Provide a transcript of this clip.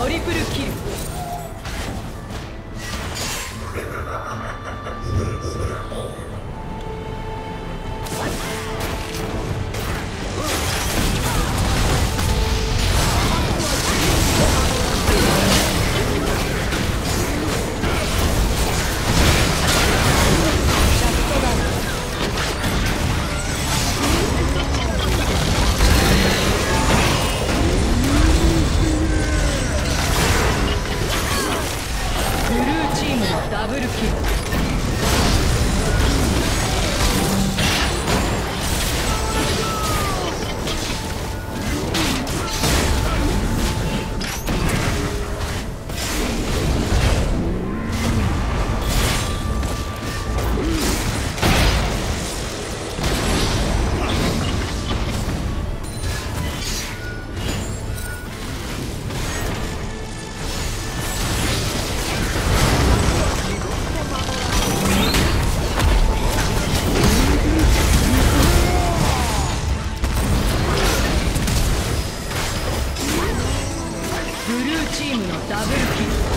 トリプルキル。ダブルキル。チームのダブルキル